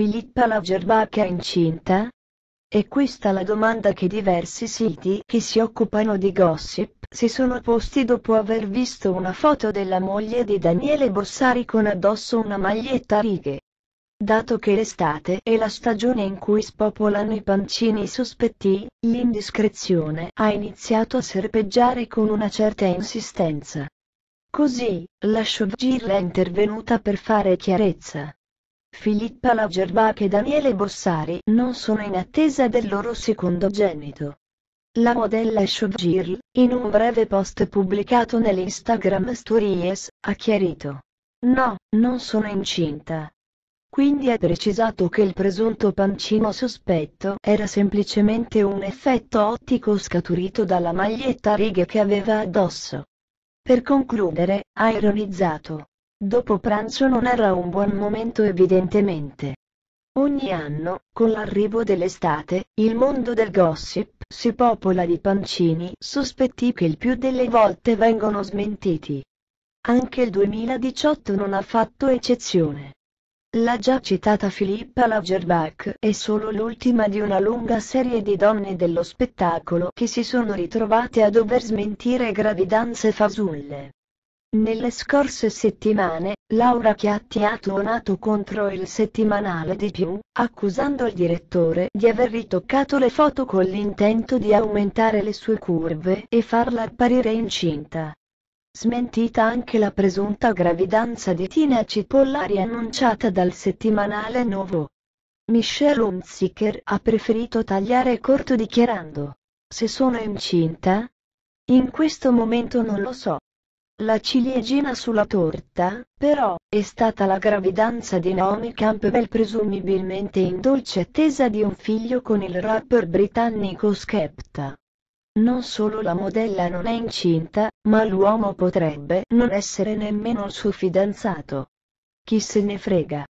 Filippa Lagerbach è incinta? È questa la domanda che diversi siti che si occupano di gossip si sono posti dopo aver visto una foto della moglie di Daniele Bossari con addosso una maglietta a righe. Dato che l'estate è la stagione in cui spopolano i pancini sospetti, l'indiscrezione ha iniziato a serpeggiare con una certa insistenza. Così, la showgirl è intervenuta per fare chiarezza. Filippa Lagerbach e Daniele Bossari non sono in attesa del loro secondogenito. La modella showgirl, in un breve post pubblicato nell'Instagram Stories, ha chiarito. No, non sono incinta. Quindi ha precisato che il presunto pancino sospetto era semplicemente un effetto ottico scaturito dalla maglietta a righe che aveva addosso. Per concludere, ha ironizzato. Dopo pranzo non era un buon momento evidentemente. Ogni anno, con l'arrivo dell'estate, il mondo del gossip si popola di pancini sospetti che il più delle volte vengono smentiti. Anche il 2018 non ha fatto eccezione. La già citata Filippa Lagerbach è solo l'ultima di una lunga serie di donne dello spettacolo che si sono ritrovate a dover smentire gravidanze fasulle. Nelle scorse settimane, Laura Chiatti ha tuonato contro il settimanale di più, accusando il direttore di aver ritoccato le foto con l'intento di aumentare le sue curve e farla apparire incinta. Smentita anche la presunta gravidanza di Tina Cipollari annunciata dal settimanale Novo. Michelle Hunziker ha preferito tagliare corto dichiarando: Se sono incinta? In questo momento non lo so. La ciliegina sulla torta, però, è stata la gravidanza di Naomi Campbell presumibilmente in dolce attesa di un figlio con il rapper britannico Skepta. Non solo la modella non è incinta, ma l'uomo potrebbe non essere nemmeno il suo fidanzato. Chi se ne frega.